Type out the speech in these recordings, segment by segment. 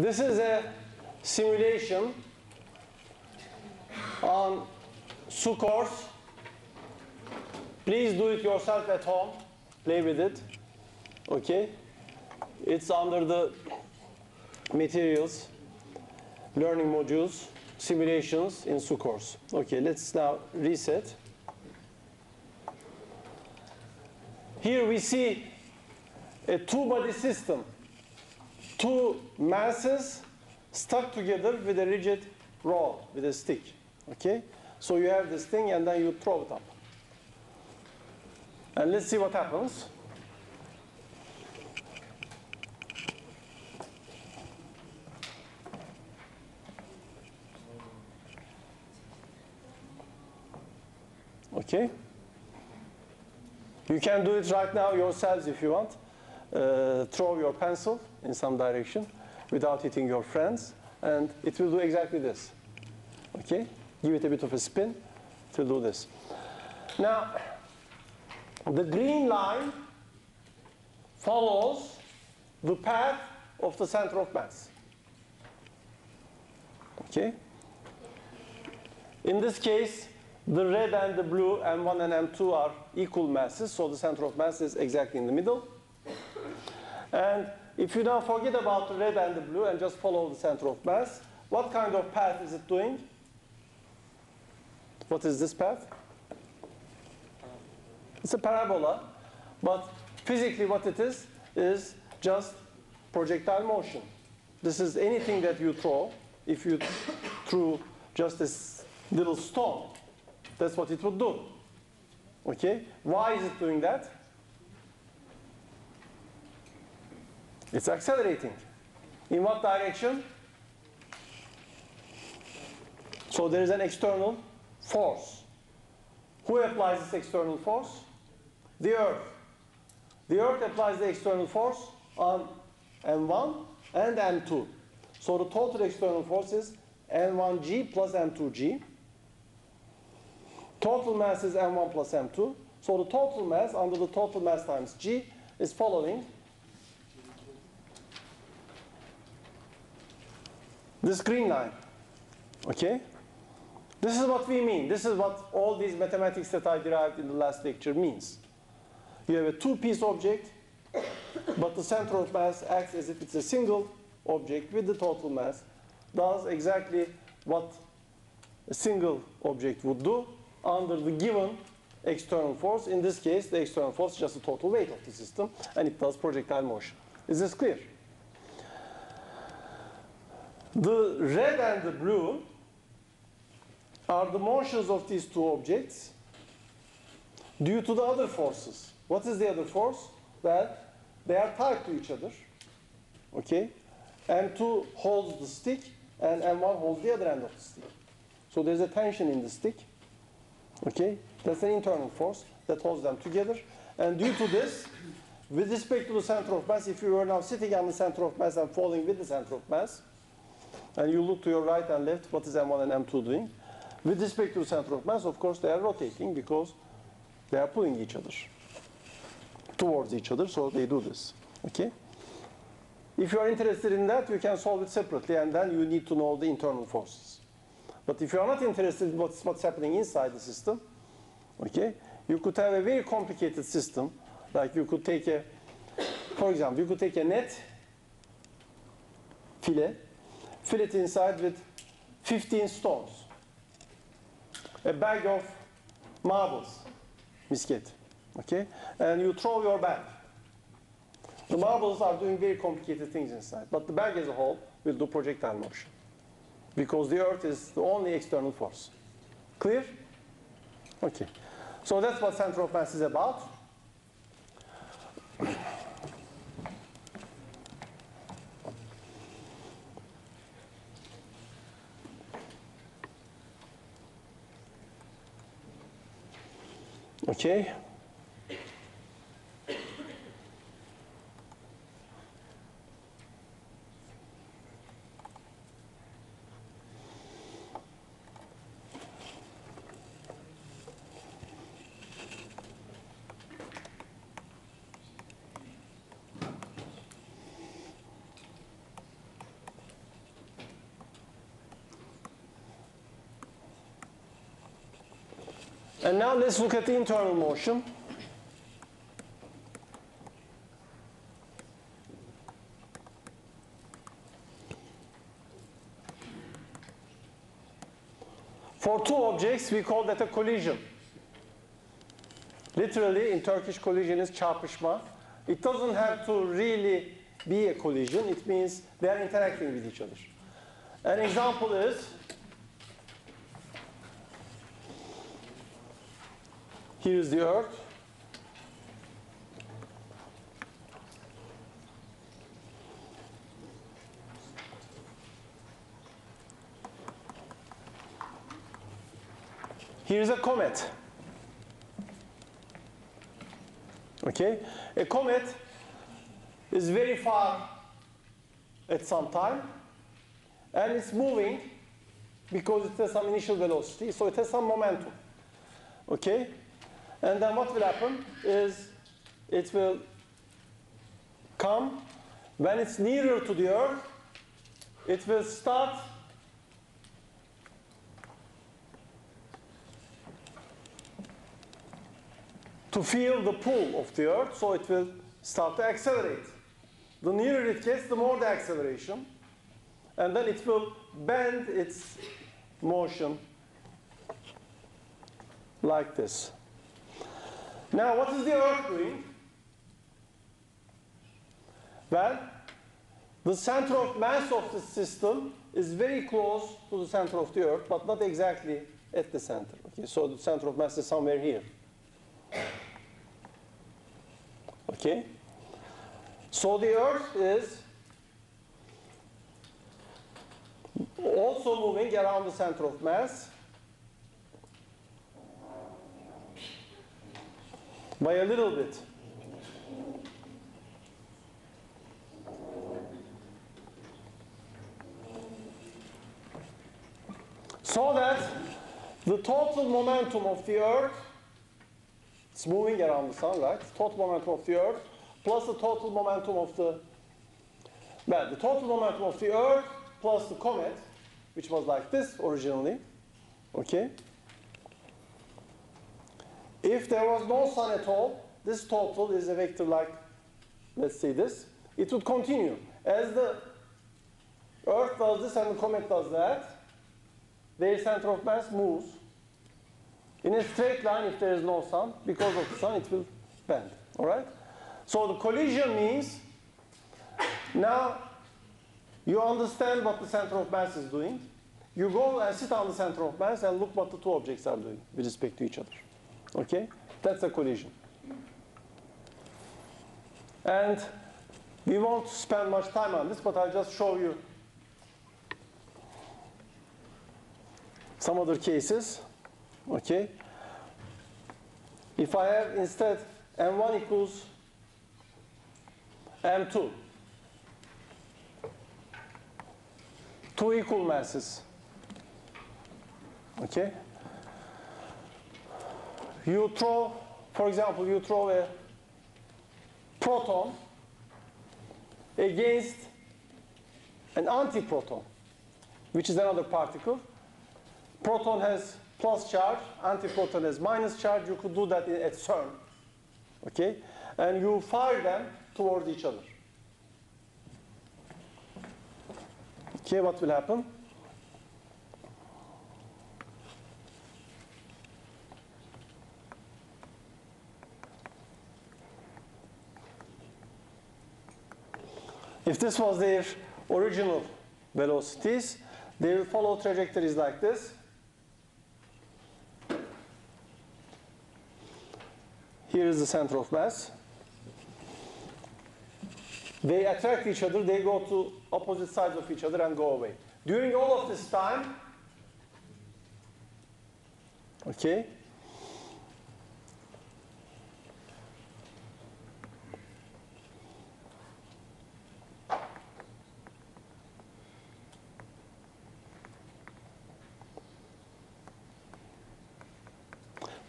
This is a simulation on SUCourse. Please do it yourself at home. Play with it. Okay? It's under the materials, learning modules, simulations in SUCourse. Okay, let's now reset. Here we see a two-body system. Two masses stuck together with a rigid rod, with a stick. Okay? So you have this thing and then you throw it up. And let's see what happens. Okay? You can do it right now yourselves if you want. Uh, throw your pencil in some direction without hitting your friends, and it will do exactly this. Okay? Give it a bit of a spin. to do this. Now, the green line follows the path of the center of mass. Okay? In this case, the red and the blue, M1 and M2 are equal masses, so the center of mass is exactly in the middle. And if you now forget about the red and the blue and just follow the center of mass, what kind of path is it doing? What is this path? It's a parabola, but physically what it is, is just projectile motion. This is anything that you throw. If you threw just this little stone, that's what it would do. Okay? Why is it doing that? It's accelerating. In what direction? So there is an external force. Who applies this external force? The Earth. The Earth applies the external force on M1 and M2. So the total external force is M1G plus M2G. Total mass is M1 plus M2. So the total mass under the total mass times G is following this green line. Okay? This is what we mean. This is what all these mathematics that I derived in the last lecture means. You have a two-piece object, but the center of mass acts as if it's a single object with the total mass, does exactly what a single object would do under the given external force. In this case, the external force is just the total weight of the system, and it does projectile motion. Is this clear? The red and the blue are the motions of these two objects due to the other forces. What is the other force? Well, they are tied to each other. Okay? M2 holds the stick and M1 holds the other end of the stick. So there's a tension in the stick. Okay? That's an internal force that holds them together. And due to this, with respect to the center of mass, if you were now sitting on the center of mass and falling with the center of mass, and you look to your right and left, what is M1 and M2 doing? With respect to the center of mass, of course, they are rotating because they are pulling each other towards each other, so they do this. Okay? If you are interested in that, you can solve it separately, and then you need to know the internal forces. But if you are not interested in what's, what's happening inside the system, okay, you could have a very complicated system. Like you could take a, for example, you could take a net, fillet, fill it inside with 15 stones, a bag of marbles, misket, okay, and you throw your bag. The marbles are doing very complicated things inside, but the bag as a whole will do projectile motion because the Earth is the only external force. Clear? Okay. So that's what center of mass is about. Okay. And now let's look at the internal motion. For two objects, we call that a collision. Literally, in Turkish, collision is çarpışma. It doesn't have to really be a collision. It means they are interacting with each other. An example is here is the Earth. Here's a comet. Okay? A comet is very far at some time and it's moving because it has some initial velocity, so it has some momentum. Okay? And then what will happen is it will come when it's nearer to the Earth, it will start to feel the pull of the Earth, so it will start to accelerate. The nearer it gets, the more the acceleration. And then it will bend its motion like this. Now, what is the Earth doing? Well, the center of mass of the system is very close to the center of the Earth, but not exactly at the center. Okay, so the center of mass is somewhere here. Okay? So the Earth is also moving around the center of mass by a little bit. So that the total momentum of the Earth, it's moving around the sun, right? Total momentum of the Earth plus the total momentum of the, well, the total momentum of the Earth plus the comet, which was like this originally, okay? If there was no sun at all, this total is a vector like, let's say this, it would continue. As the Earth does this and the comet does that, their center of mass moves in a straight line if there is no sun. Because of the sun, it will bend. All right? So the collision means now you understand what the center of mass is doing. You go and sit on the center of mass and look what the two objects are doing with respect to each other. Okay? That's a collision. And we won't spend much time on this, but I'll just show you some other cases. Okay? If I have instead m1 equals m2, two equal masses. Okay? You throw, for example, you throw a proton against an antiproton, which is another particle. Proton has plus charge, antiproton has minus charge. You could do that at CERN. Okay? And you fire them towards each other. Okay, what will happen? If this was their original velocities, they will follow trajectories like this. Here is the center of mass. They attract each other, they go to opposite sides of each other and go away. During all of this time, okay,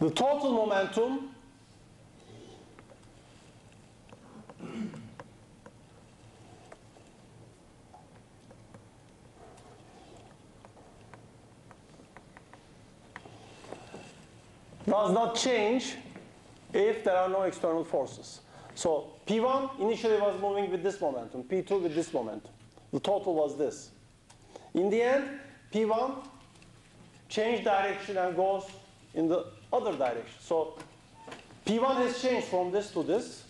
the total momentum does not change if there are no external forces. So P1 initially was moving with this momentum, P2 with this momentum. The total was this. In the end, P1 changed direction and goes in the other direction. So P1 has changed from this to this.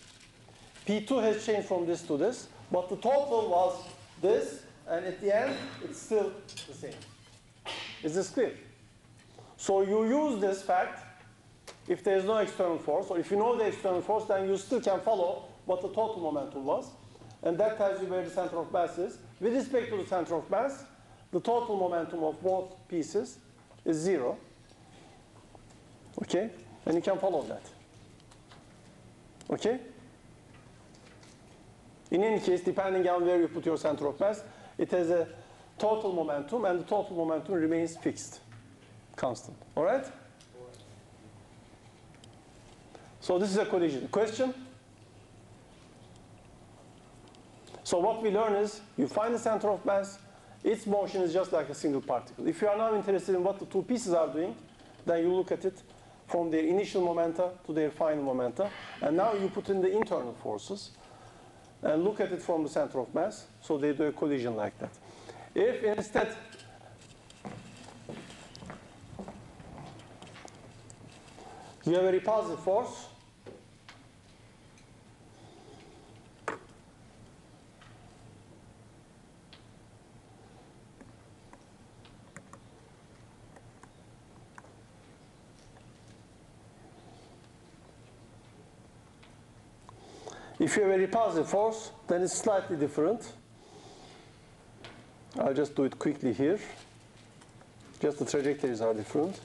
P2 has changed from this to this. But the total was this, and at the end, it's still the same. Is this clear? So you use this fact if there is no external force, or if you know the external force, then you still can follow what the total momentum was. And that tells you where the center of mass is. With respect to the center of mass, the total momentum of both pieces is zero. Okay? And you can follow that. Okay? In any case, depending on where you put your center of mass, it has a total momentum, and the total momentum remains fixed, constant. All right? So this is a collision. Question? So what we learn is you find the center of mass, its motion is just like a single particle. If you are now interested in what the two pieces are doing, then you look at it from their initial momenta to their final momenta. And now you put in the internal forces and look at it from the center of mass. So they do a collision like that. If instead you have a repulsive force, If you have a repulsive force, then it's slightly different. I'll just do it quickly here. Just the trajectories are different.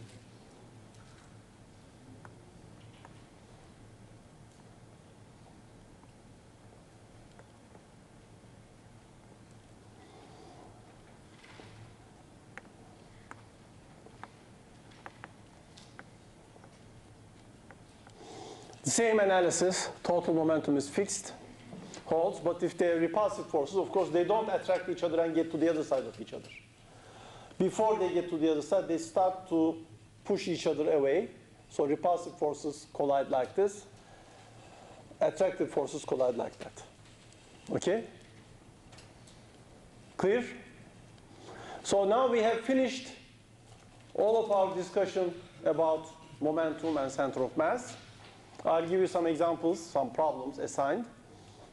The same analysis, total momentum is fixed, holds, but if they're repulsive forces, of course, they don't attract each other and get to the other side of each other. Before they get to the other side, they start to push each other away. So repulsive forces collide like this. Attractive forces collide like that. Okay? Clear? So now we have finished all of our discussion about momentum and center of mass. I'll give you some examples, some problems assigned,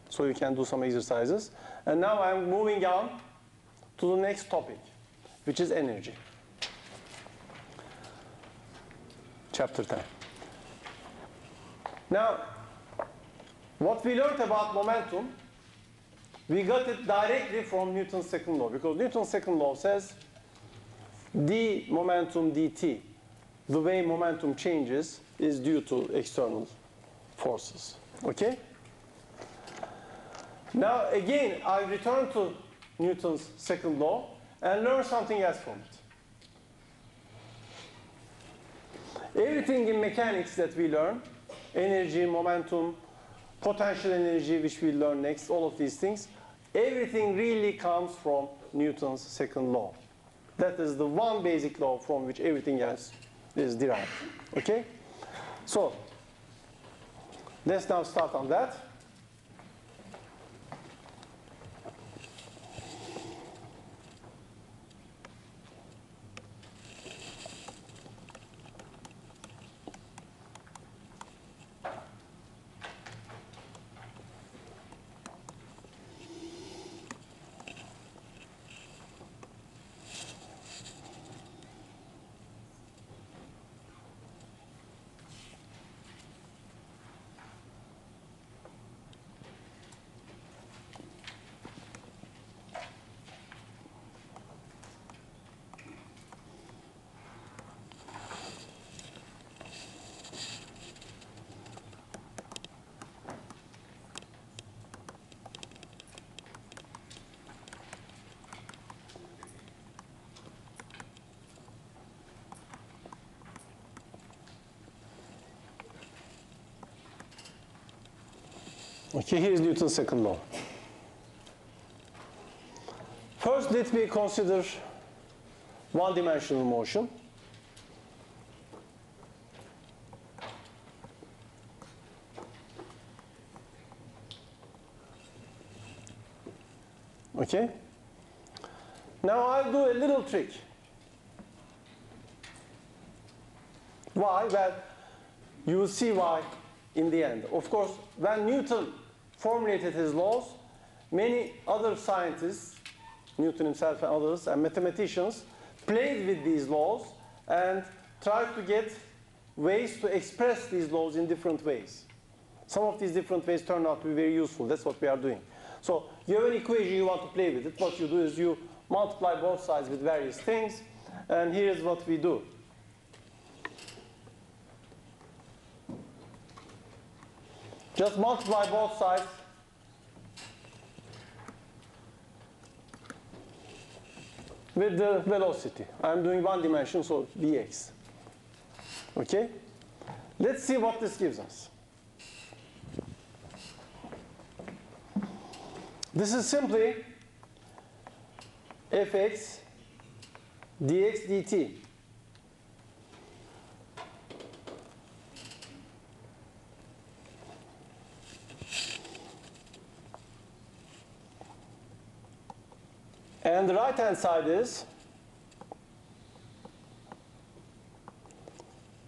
so you can do some exercises. And now I'm moving on to the next topic, which is energy. Chapter 10. Now, what we learned about momentum, we got it directly from Newton's second law, because Newton's second law says d momentum dt, the way momentum changes is due to external forces. Okay? Now again, I return to Newton's second law and learn something else from it. Everything in mechanics that we learn, energy, momentum, potential energy, which we'll learn next, all of these things, everything really comes from Newton's second law. That is the one basic law from which everything else is derived. Okay? So, let's now start on that. Okay, here is Newton's second law. First, let me consider one-dimensional motion. Okay? Now I'll do a little trick. Why? Well, you will see why in the end. Of course, when Newton formulated his laws, many other scientists, Newton himself and others, and mathematicians, played with these laws and tried to get ways to express these laws in different ways. Some of these different ways turn out to be very useful. That's what we are doing. So you have an equation you want to play with it. What you do is you multiply both sides with various things. And here's what we do. Just multiply both sides with the velocity. I'm doing one dimension, so Vx. Okay? Let's see what this gives us. This is simply fx dx dt. And the right hand side is,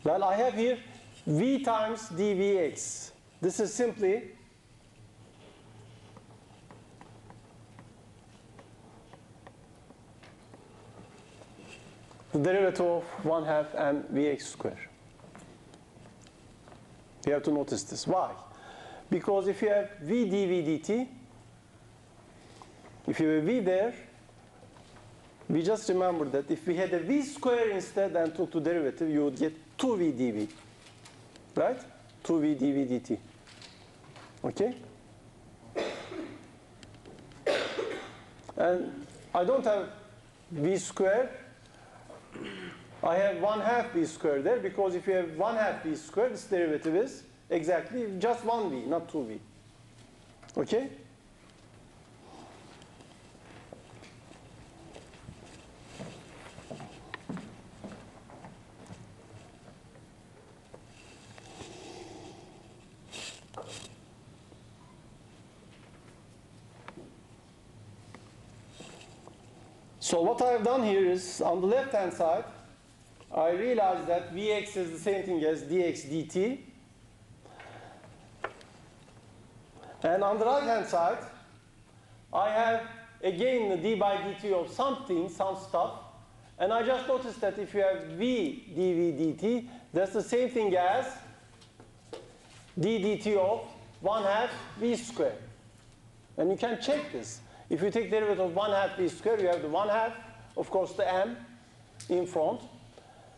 well, I have here v times dvx. This is simply the derivative of 1 half m vx square. You have to notice this. Why? Because if you have v dv dt, if you have v there, we just remember that if we had a v square instead and took the derivative, you would get 2v dv. Right? 2v dv dt. Okay? And I don't have v square. I have 1 half v square there because if you have 1 half v square, this derivative is exactly just 1v, not 2v. Okay? So what I've done here is, on the left-hand side, I realize that Vx is the same thing as dx dt. And on the right-hand side, I have again the d by dt of something, some stuff. And I just noticed that if you have v dv dt, that's the same thing as d dt of 1 half v squared. And you can check this. If you take derivative of 1 half v squared, you have the 1 half, of course the m in front.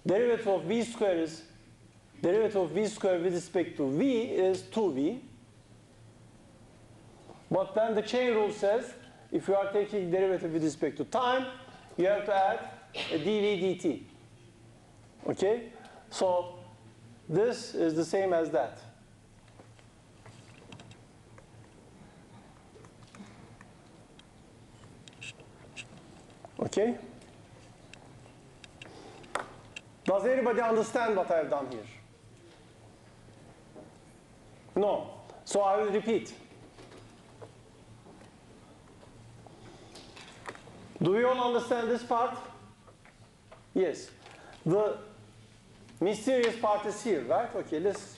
Derivative of v squared is, derivative of v squared with respect to v is 2v. But then the chain rule says, if you are taking derivative with respect to time, you have to add a dv dt. Okay? So this is the same as that. Okay? Does anybody understand what I have done here? No. So I will repeat. Do we all understand this part? Yes. The mysterious part is here, right? Okay, let's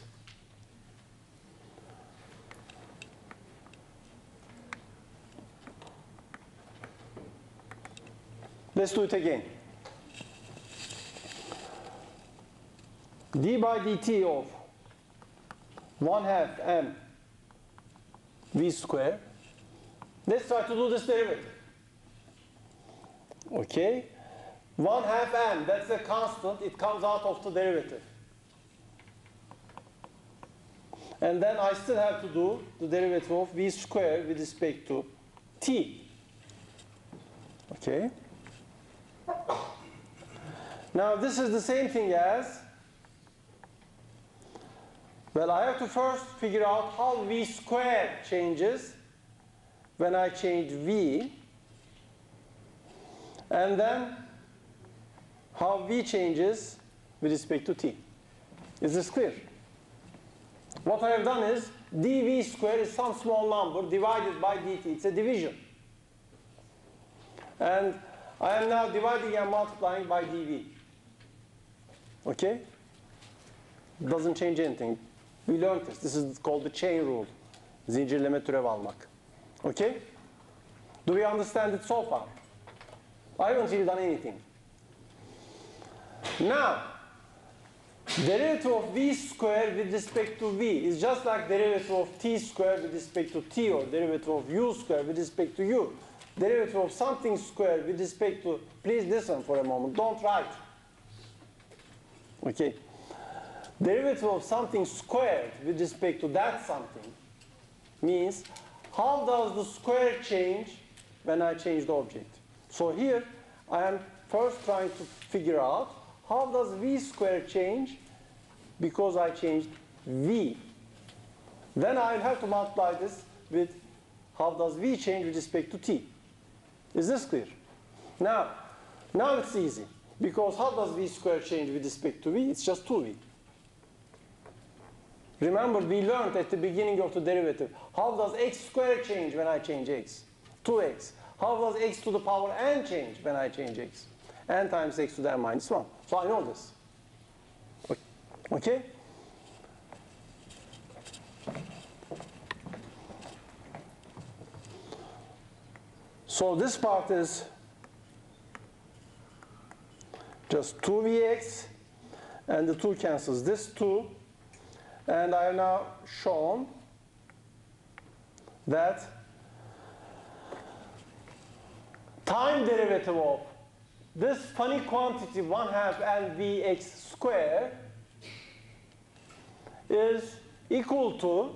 Let's do it again. d by dt of 1 half m v square. Let's try to do this derivative. Okay. 1 half m, that's a constant. It comes out of the derivative. And then I still have to do the derivative of v square with respect to t. Okay. Now this is the same thing as, well I have to first figure out how v squared changes when I change v, and then how v changes with respect to t. Is this clear? What I have done is dv squared is some small number divided by dt. It's a division. And I am now dividing and multiplying by dv. Okay? Doesn't change anything. We learned this. This is called the chain rule. Zincirleme türev almak. Okay? Do we understand it so far? I haven't really done anything. Now, derivative of v squared with respect to v is just like derivative of t squared with respect to t or derivative of u squared with respect to u. Derivative of something squared with respect to, please listen for a moment, don't write. Okay. Derivative of something squared with respect to that something means how does the square change when I change the object? So here I am first trying to figure out how does v squared change because I changed v. Then I'll have to multiply this with how does v change with respect to t. Is this clear? Now, now it's easy. Because how does v squared change with respect to v? It's just 2v. Remember, we learned at the beginning of the derivative, how does x squared change when I change x? 2x. How does x to the power n change when I change x? n times x to the n minus 1. So I know this. Okay? So this part is just 2vx, and the 2 cancels this 2. And I have now shown that time derivative of this funny quantity 1 half lvx square is equal to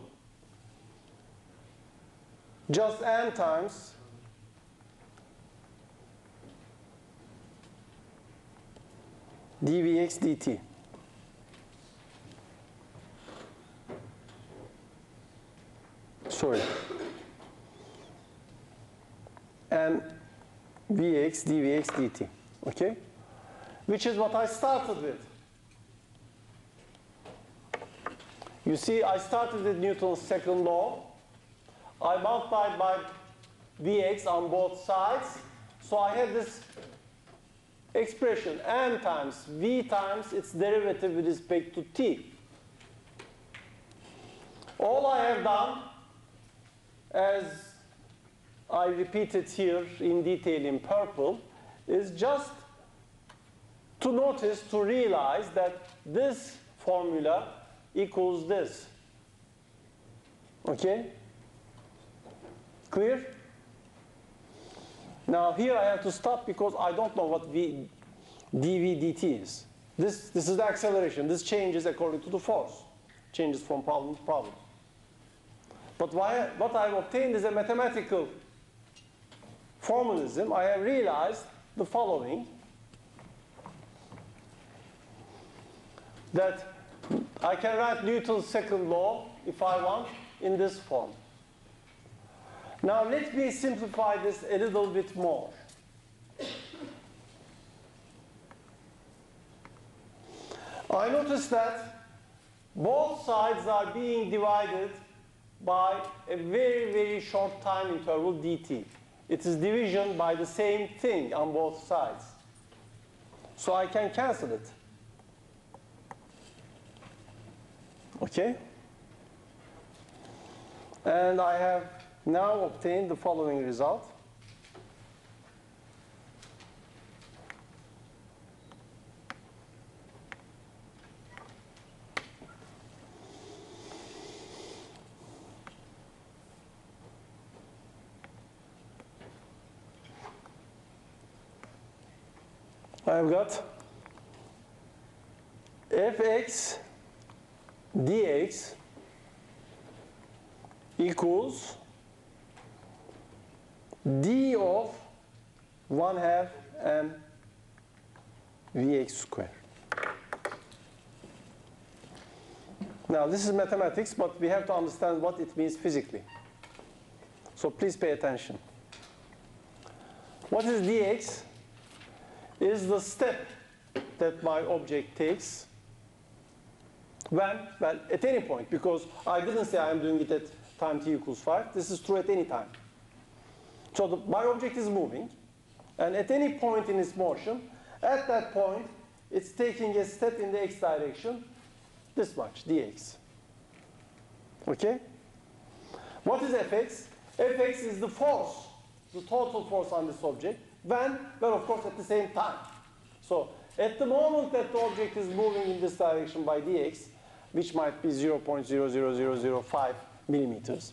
just n times dvx dt. Sorry. And vx dvx dt. Okay? Which is what I started with. You see, I started with Newton's second law. I multiplied by vx on both sides. So I had this expression m times v times its derivative with respect to t. All I have done, as I repeated here in detail in purple, is just to notice, to realize that this formula equals this. Okay? Clear? Now here I have to stop because I don't know what v, dv dt is. This, this is the acceleration. This changes according to the force. Changes from problem to problem. But why, what I've obtained is a mathematical formalism. I have realized the following. That I can write Newton's second law, if I want, in this form. Now let me simplify this a little bit more. I notice that both sides are being divided by a very, very short time interval dt. It is division by the same thing on both sides. So I can cancel it. Okay? And I have now obtain the following result. I've got fx dx equals d of 1 half m vx square. Now this is mathematics, but we have to understand what it means physically. So please pay attention. What is dx? Is the step that my object takes when, well, at any point, because I didn't say I'm doing it at time t equals 5. This is true at any time. So the, my object is moving. And at any point in its motion, at that point, it's taking a step in the x direction, this much, dx. Okay? What is fx? fx is the force, the total force on this object, when, well, of course, at the same time. So, at the moment that the object is moving in this direction by dx, which might be 0.00005 millimeters,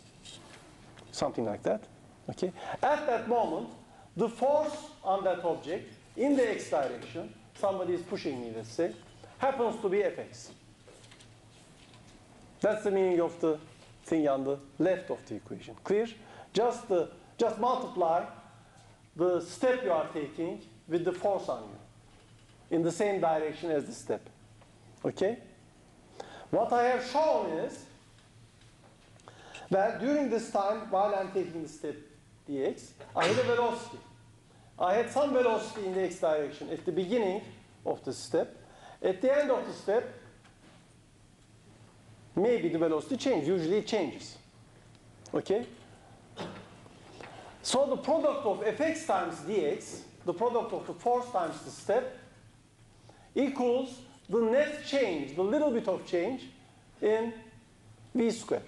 something like that, okay? At that moment, the force on that object in the x direction, somebody is pushing me, let's say, happens to be fx. That's the meaning of the thing on the left of the equation. Clear? Just, the, just multiply the step you are taking with the force on you in the same direction as the step. Okay? What I have shown is that during this time, while I'm taking the step dx, I had a velocity. I had some velocity in the x direction at the beginning of the step. At the end of the step, maybe the velocity changes. Usually it changes. Okay? So the product of fx times dx, the product of the force times the step, equals the net change, the little bit of change in v square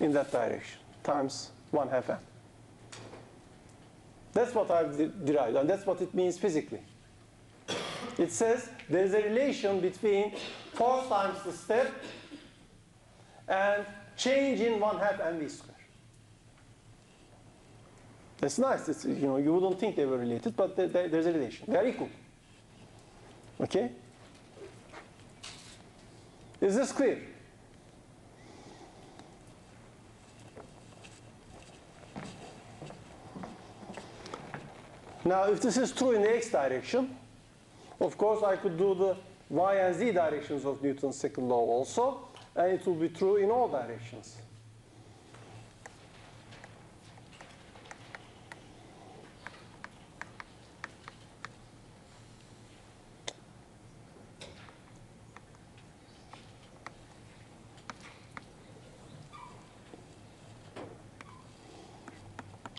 in that direction times 1 half m. That's what I've de derived, and that's what it means physically. It says there's a relation between force times the step and change in 1 half mv square. That's nice. It's, you know, you wouldn't think they were related, but they, they, there's a relation. They are equal. Okay? Is this clear? Now, if this is true in the x direction, of course, I could do the y and z directions of Newton's second law also, and it will be true in all directions.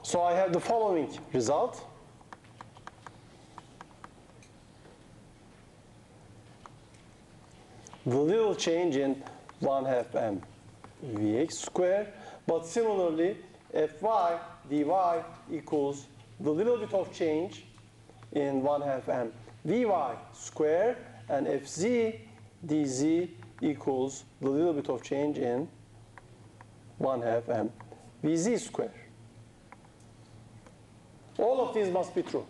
So I have the following result. The little change in 1 half m vx square, but similarly fy dy equals the little bit of change in 1 half m vy square, and fz dz equals the little bit of change in 1 half m vz square. All of these must be true.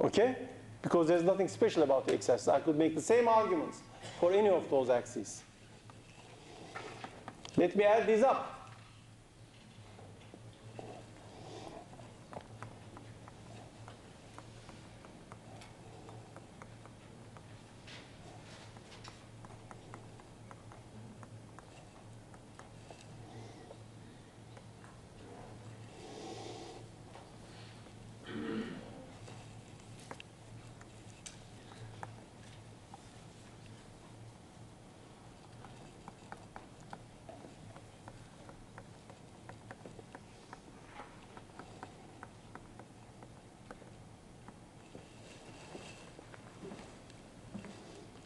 Okay? Because there's nothing special about the x-axis. I could make the same arguments for any of those axes. Let me add these up.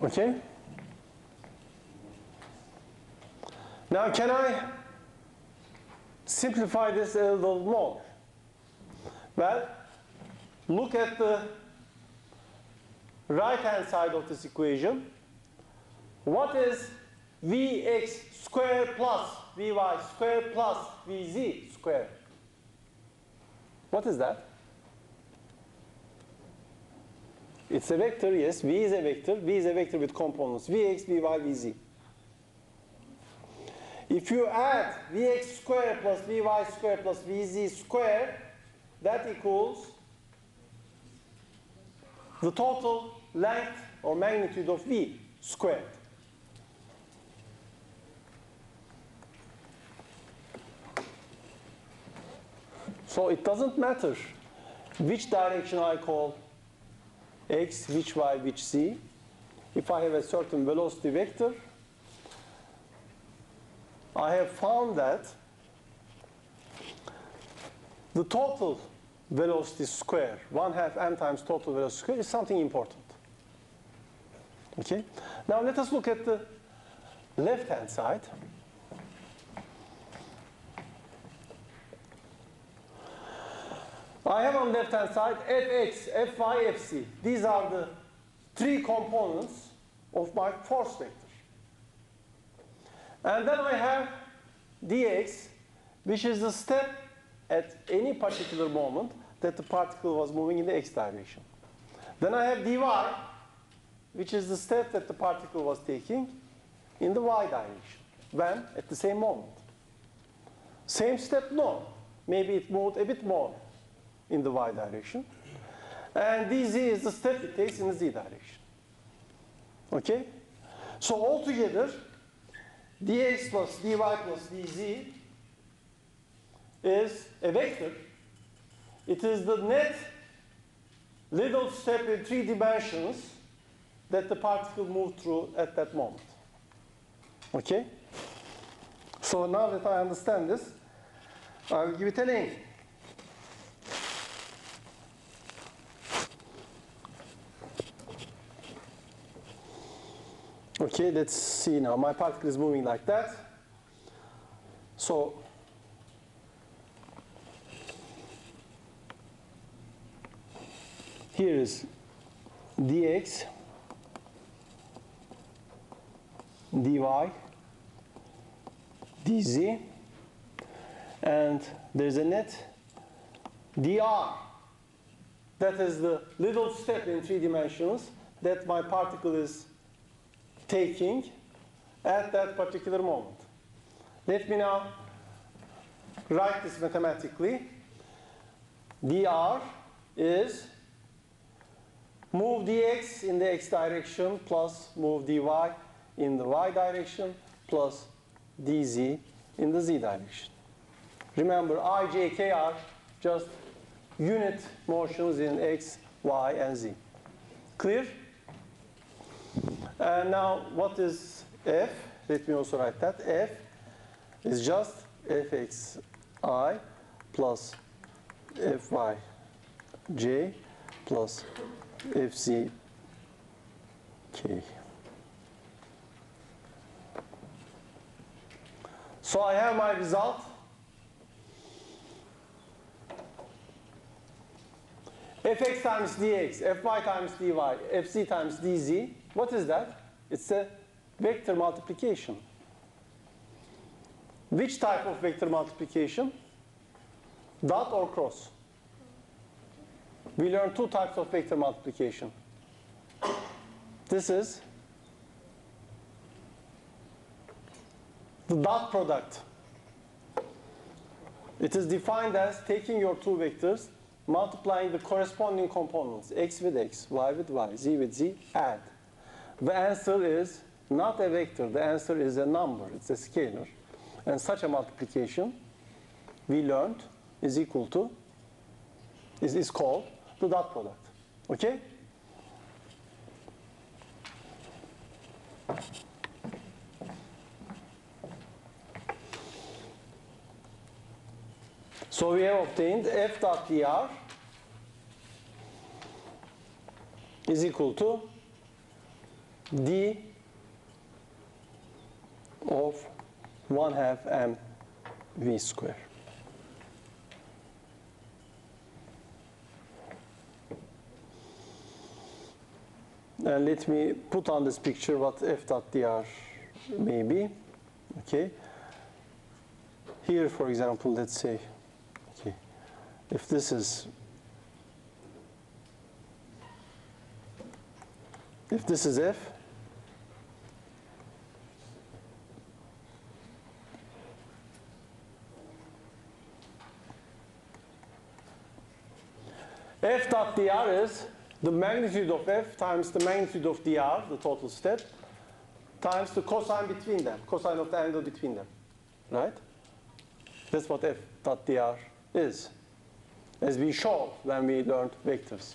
Okay? Now, can I simplify this a little more? Well, look at the right-hand side of this equation. What is Vx squared plus Vy squared plus Vz squared? What is that? It's a vector, yes. V is a vector. V is a vector with components Vx, Vy, Vz. If you add Vx squared plus Vy squared plus Vz squared, that equals the total length or magnitude of V squared. So it doesn't matter which direction I call x, which y, which z. If I have a certain velocity vector, I have found that the total velocity square, 1 half m times total velocity square, is something important. Okay? Now let us look at the left-hand side. I have on the left-hand side fx, fy, fz. These are the three components of my force vector. And then I have dx, which is the step at any particular moment that the particle was moving in the x direction. Then I have dy, which is the step that the particle was taking in the y direction. When? At the same moment. Same step? No. Maybe it moved a bit more in the y direction. And dz is the step it takes in the z direction. Okay? So altogether, dx plus dy plus dz is a vector. It is the net little step in three dimensions that the particle moved through at that moment. Okay? So now that I understand this, I'll give it a name. Okay, let's see now. My particle is moving like that. So here is dx, dy, dz, and there's a net dr. That is the little step in three dimensions that my particle is taking at that particular moment. Let me now write this mathematically. dr is move dx in the x direction plus move dy in the y direction plus dz in the z direction. Remember, i, j, k are just unit motions in x, y, and z. Clear? And now, what is f? Let me also write that. f is just fxi plus fyj plus fzk. So I have my result. Fx times dx, fy times dy, fz times dz. What is that? It's a vector multiplication. Which type of vector multiplication? Dot or cross? We learned two types of vector multiplication. This is the dot product. It is defined as taking your two vectors, multiplying the corresponding components, x with x, y with y, z with z, add. The answer is not a vector. The answer is a number. It's a scalar. And such a multiplication, we learned, is equal to, is, is called the dot product. Okay? So we have obtained f dot dr is equal to d of 1 half m v square. And let me put on this picture what f dot dr may be. Okay. Here, for example, let's say, if this is if this is f, f dot dr is the magnitude of f times the magnitude of dr, the total step, times the cosine between them, cosine of the angle between them, right? That's what f dot dr is, as we showed when we learned vectors.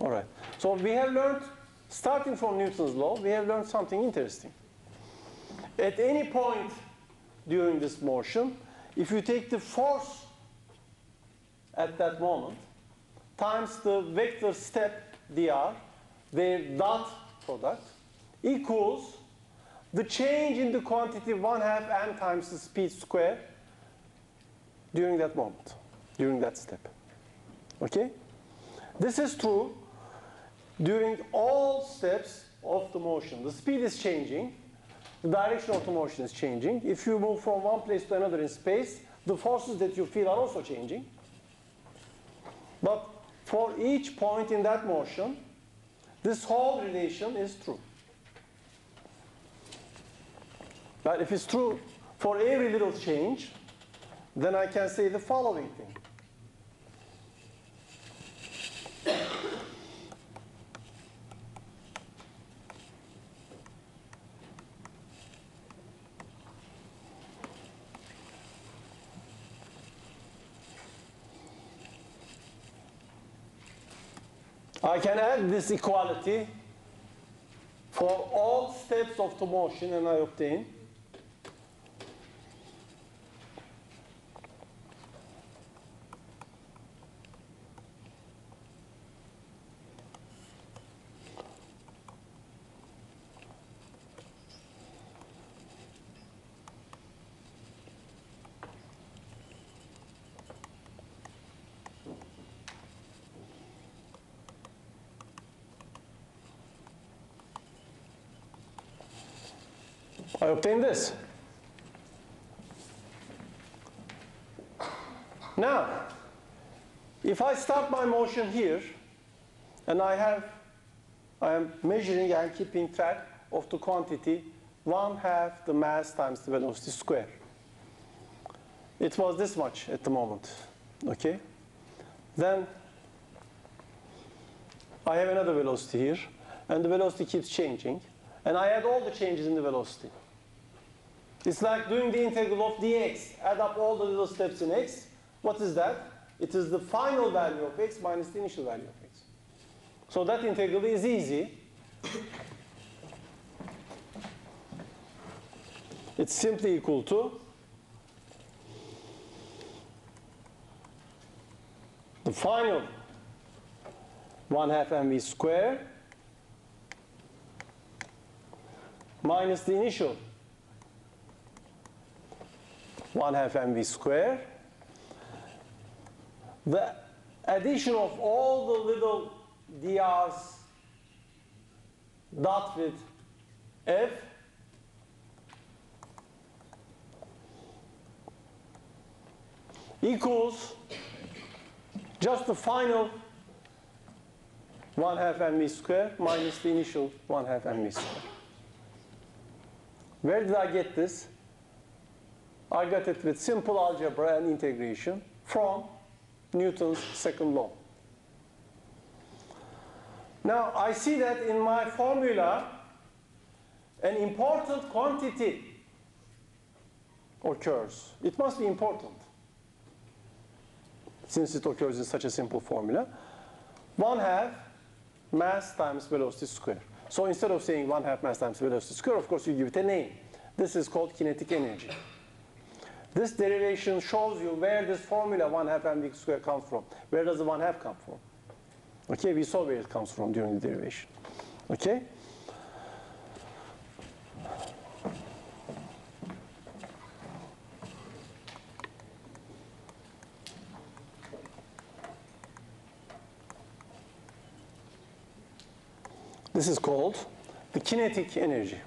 All right, so we have learned, starting from Newton's law, we have learned something interesting. At any point during this motion, if you take the force at that moment times the vector step dr, their dot product, equals the change in the quantity 1 half m times the speed square during that moment, during that step. Okay? This is true during all steps of the motion. The speed is changing, the direction of the motion is changing. If you move from one place to another in space, the forces that you feel are also changing. But for each point in that motion, this whole relation is true. But if it's true for every little change, then I can say the following thing. I can add this equality for all steps of the motion and I obtain I obtain this. Now, if I start my motion here, and I have, I am measuring and keeping track of the quantity 1 half the mass times the velocity square. It was this much at the moment, okay? Then I have another velocity here, and the velocity keeps changing, and I add all the changes in the velocity. It's like doing the integral of dx. Add up all the little steps in x. What is that? It is the final value of x minus the initial value of x. So that integral is easy. It's simply equal to the final 1 half mv square minus the initial 1 half mv square. The addition of all the little drs dot with f equals just the final 1 half mv square minus the initial 1 half mv square. Where did I get this? I got it with simple algebra and integration from Newton's second law. Now, I see that in my formula, an important quantity occurs. It must be important, since it occurs in such a simple formula. 1 half mass times velocity square. So instead of saying 1 half mass times velocity square, of course, you give it a name. This is called kinetic energy. This derivation shows you where this formula 1 half mv square comes from. Where does the 1 half come from? Okay, we saw where it comes from during the derivation. Okay? This is called the kinetic energy.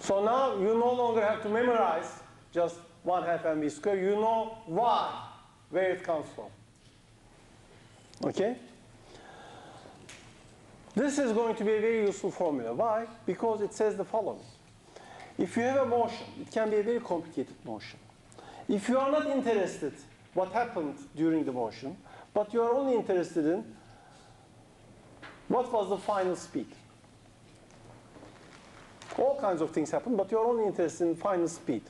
So now you no longer have to memorize just 1 half mv square. You know why, where it comes from. Okay? This is going to be a very useful formula. Why? Because it says the following. If you have a motion, it can be a very complicated motion. If you are not interested what happened during the motion, but you are only interested in what was the final speed. All kinds of things happen, but you are only interested in final speed.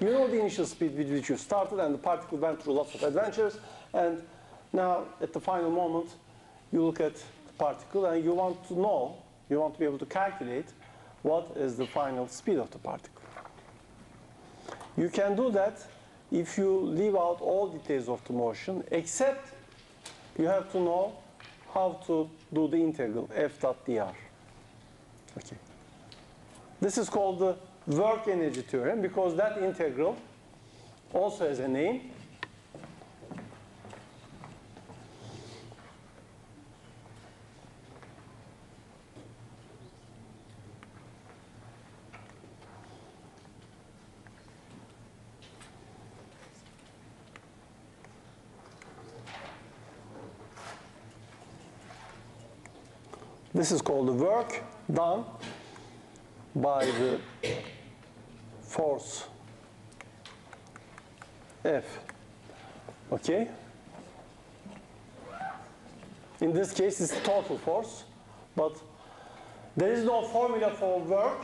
You know the initial speed with which you started, and the particle went through lots of adventures, and now at the final moment, you look at the particle and you want to know, you want to be able to calculate what is the final speed of the particle. You can do that if you leave out all details of the motion, except you have to know how to do the integral f dot dr. Okay. This is called the work energy theorem because that integral also has a name. This is called the work done by the force F. Okay? In this case, it's total force, but there is no formula for work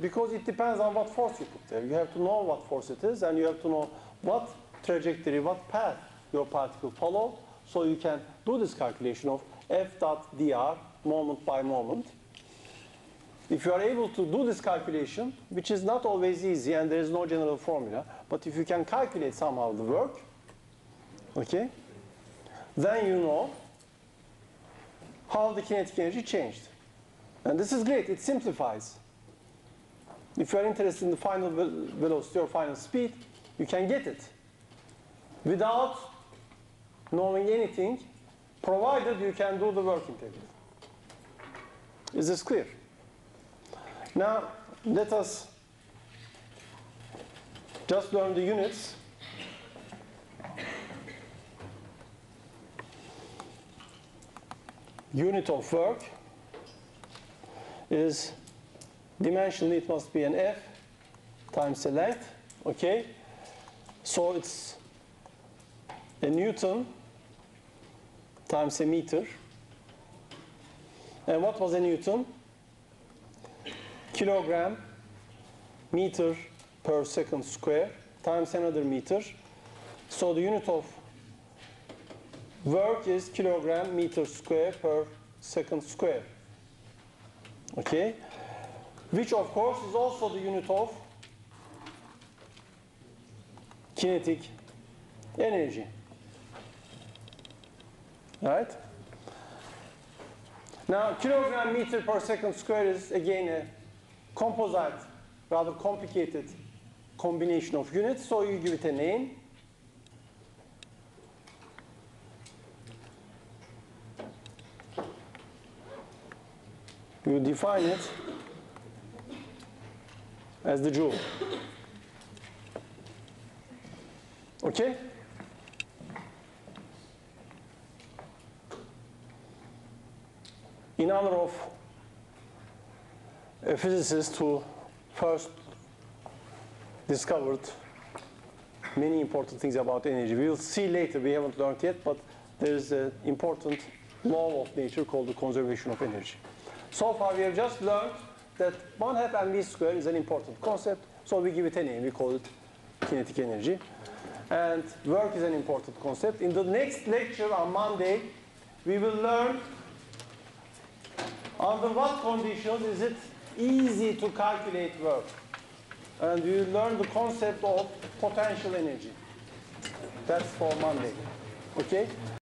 because it depends on what force you put there. You have to know what force it is, and you have to know what trajectory, what path your particle follow, so you can do this calculation of F dot dr moment by moment. If you are able to do this calculation, which is not always easy and there is no general formula, but if you can calculate somehow the work, okay, then you know how the kinetic energy changed. And this is great, it simplifies. If you are interested in the final velocity or final speed, you can get it without knowing anything, provided you can do the work integral. Is this clear? Now, let us just learn the units. Unit of work is dimensionally it must be an F times the length, okay? So it's a Newton times a meter. And what was a Newton? Kilogram meter per second square times another meter. So the unit of work is kilogram meter square per second square. Okay? Which of course is also the unit of kinetic energy. Right? Now, kilogram meter per second square is again a composite, rather complicated combination of units, so you give it a name. You define it as the joule. Okay? in honor of a physicist who first discovered many important things about energy. We will see later, we haven't learned yet, but there is an important law of nature called the conservation of energy. So far we have just learned that 1 half mv square is an important concept, so we give it a name, we call it kinetic energy. And work is an important concept. In the next lecture on Monday, we will learn under what conditions is it easy to calculate work? And you learn the concept of potential energy. That's for Monday. Okay?